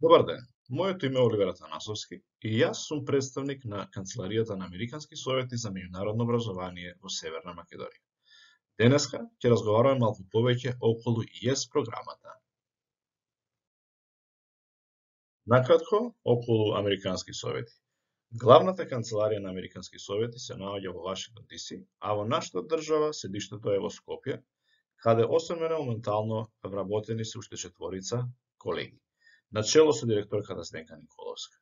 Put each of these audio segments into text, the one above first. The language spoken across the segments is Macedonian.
Добар ден, моето име е Оливер Атанасовски и јас сум представник на Канцеларијата на Американски совети за меѓународно образование во Северна Македонија. Денеска ќе разговараме малку повеќе околу ИЕС програмата. Накратко, околу Американски совети. Главната канцеларија на Американски совети се наоѓа во Вашингтон ДС, а во нашата држава седиштето е во Скопје, каде освен мене моментално вработени се уште четворица колеги начело со директорката Снека Николовска.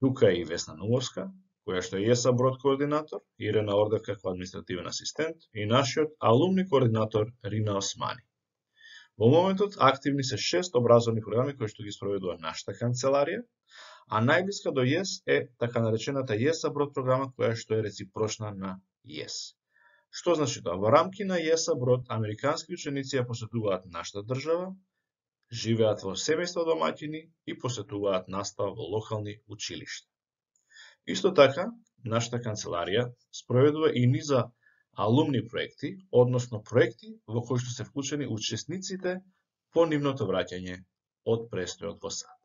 Тука е и Весна Нумовска, која што е ЕСА брод координатор, Ирена Ордев како административен асистент и нашиот алумни координатор Рина Османи. Во моментот активни се шест образовни програми кои што ги спроведува нашата канцеларија, а најблиска до ЕС е така наречената ЕСА брод програма која што е реципрочна на ЕС. Што значи тоа? Во рамки на ЕСА брод, американски ученици ја посетуваат нашата држава, живеат во семејства домаќини и посетуваат настава во локални училишта. Исто така, нашата канцеларија спроведува и низа алумни проекти, односно проекти во кои што се вклучени учесниците по нивното враќање од престојот во САД.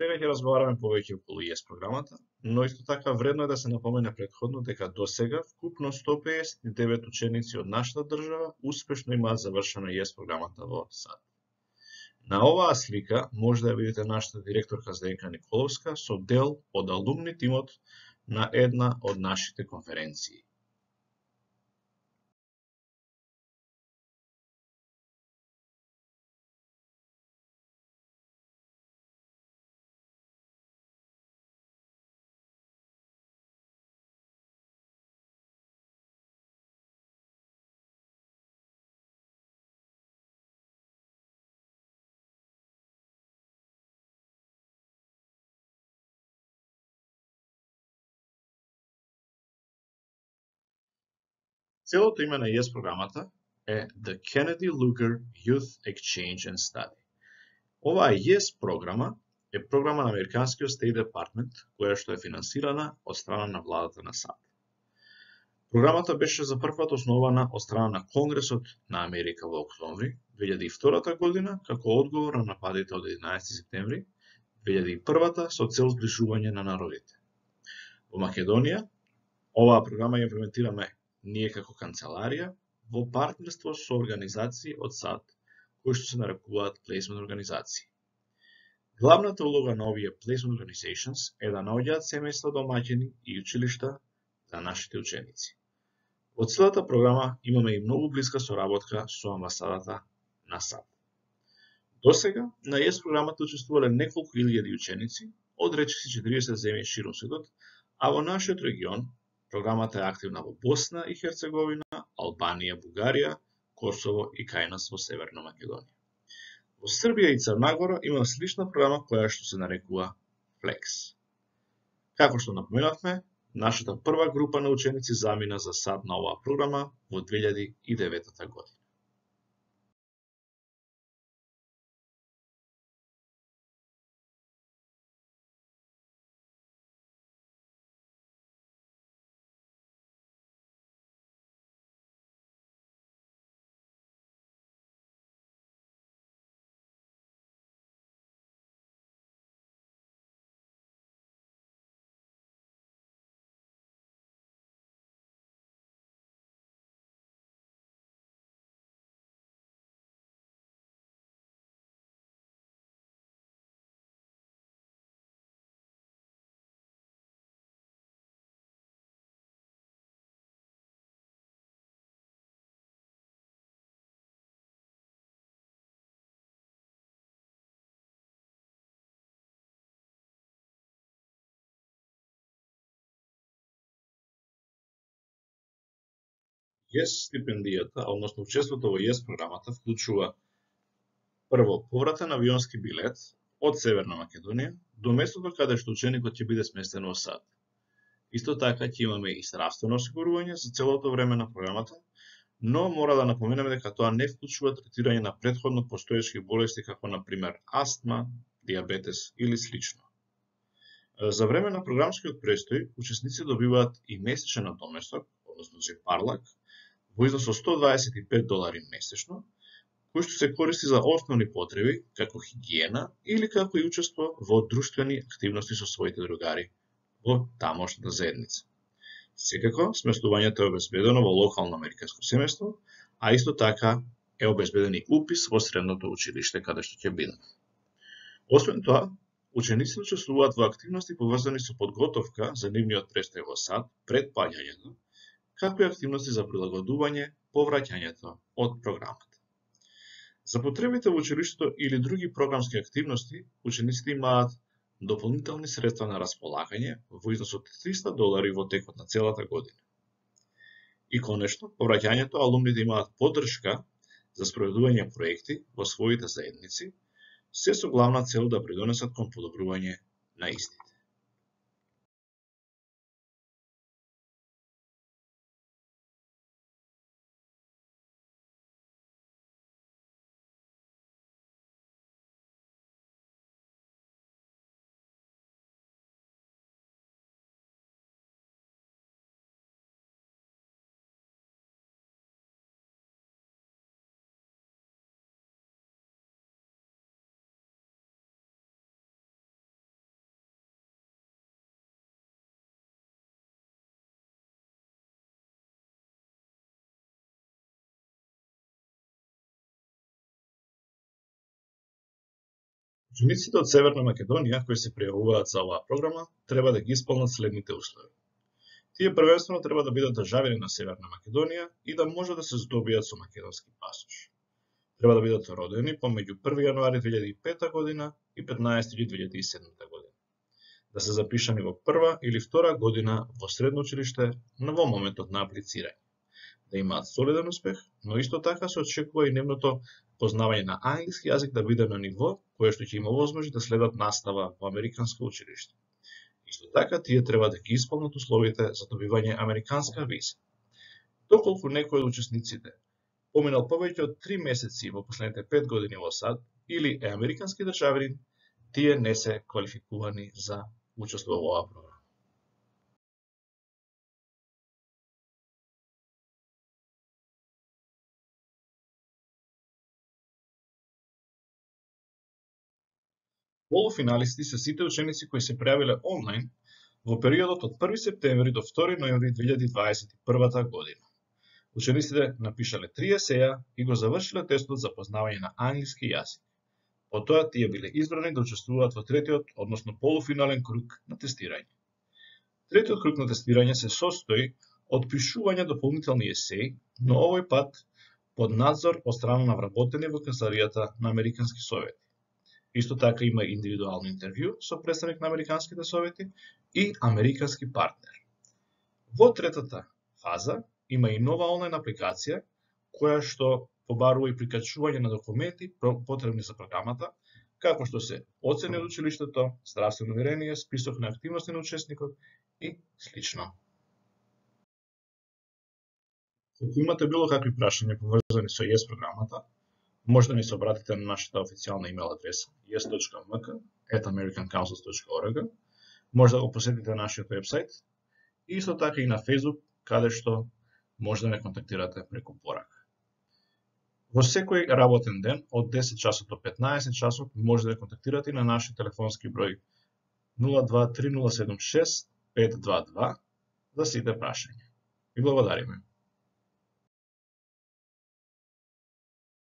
Сега ќе разговараме повеќе околу ЕС програмата, но исто така вредно е да се напомене предходно дека до сега вкупно 159 ученици од нашата држава успешно имаат завршена ЕС програмата во САД. На оваа слика може да ја видите нашата директорка Зdenka Николовска со дел од алумни тимот на една од нашите конференции. Целото име на ЕС програмата е The Kennedy Lugar Youth Exchange and Study. Оваа ЕС програма е програма на Американскиот State Department, која што е финансирана од страна на владата на САД. Програмата беше за првпат основана од страна на Конгресот на Америка во октомври 2002 година како одговор на нападите од 11 септември 2001 со цел сближување на народите. Во Македонија, оваа програма ја имплементираме ние како канцеларија во партнерство со организации од САД кои што се нарекуваат placement организации. Главната улога на овие placement organizations е да наоѓаат семејства домаќини и училишта за нашите ученици. Во целата програма имаме и многу блиска соработка со амбасадата на САД. До сега на ЕС програмата учествувале неколку илјади ученици од речиси 40 земји широм светот, а во нашиот регион Програмата е активна во Босна и Херцеговина, Албанија, Бугарија, Косово и кај нас во Северна Македонија. Во Србија и Црнагора има слична програма која што се нарекува Flex. Како што напоменавме, нашата прва група на ученици замина за сад на оваа програма во 2009 година. ЕС стипендијата, односно учеството во ЈЕС програмата вклучува прво повратен авионски билет од Северна Македонија до местото каде што ученикот ќе биде сместен во САД. Исто така ќе имаме и здравствено осигурување за целото време на програмата, но мора да напоменеме дека тоа не вклучува третирање на предходно постоечки болести како на пример астма, диабетес или слично. За време на програмскиот престој, учесници добиваат и месечен надоместок, односно парлак, во износ од 125 долари месечно, кој што се користи за основни потреби, како хигиена или како и учество во друштвени активности со своите другари во тамошната заедница. Секако, сместувањето е обезбедено во локално американско семејство, а исто така е обезбеден и упис во средното училиште каде што ќе бидат. Освен тоа, учениците учествуваат во активности поврзани со подготовка за нивниот престој во сад пред паѓањето, Какви активности за прилагодување повраќањето од програмата. За потребите во училиштето или други програмски активности, учениците имаат дополнителни средства на располагање во износ од 300 долари во текот на целата година. И конечно, повраќањето алумните имаат поддршка за спроведување проекти во своите заедници, се со главна цел да придонесат кон подобрување на истите. Учениците од Северна Македонија кои се пријавуваат за оваа програма треба да ги исполнат следните услови. Тие првенствено треба да бидат државјани на Северна Македонија и да може да се здобијат со македонски пасош. Треба да бидат родени помеѓу 1 јануари 2005 година и 15 јули 2007 година. Да се запишани во прва или втора година во средно училиште на во моментот на аплицирање да имаат солиден успех, но исто така се очекува и нивното познавање на англиски јазик да биде на ниво кое што ќе има возможност да следат настава во американско училиште. Исто така, тие треба да ги исполнат условите за добивање американска виза. Доколку некој од учесниците поминал повеќе од 3 месеци во последните 5 години во САД или е американски државин, тие не се квалификувани за учество во оваа програма. Полуфиналисти се сите ученици кои се пријавиле онлайн во периодот од 1 септември до 2 ноември 2021 година. Учениците напишале три есеја и го завршиле тестот за познавање на англиски јазик. Потоа тие биле избрани да учествуваат во третиот, односно полуфинален круг на тестирање. Третиот круг на тестирање се состои од пишување дополнителни есеи, но овој пат под надзор од страна на вработени во канцеларијата на Американски совети. Исто така има индивидуално интервју со представник на Американските совети и американски партнер. Во третата фаза има и нова онлайн апликација која што побарува и прикачување на документи потребни за програмата, како што се оцени од училиштето, здравствено уверение, список на активности на учесникот и слично. Ако имате било какви прашања поврзани со ЕС програмата, може да ни се обратите на нашата официјална имейл адреса yes.mk@americancouncils.org. Може да го посетите нашиот вебсайт и исто така и на Facebook, каде што може да ме контактирате преку порака. Во секој работен ден од 10 часот до 15 часот може да контактирате на нашиот телефонски број 023076 522 за сите прашања. Ви благодариме.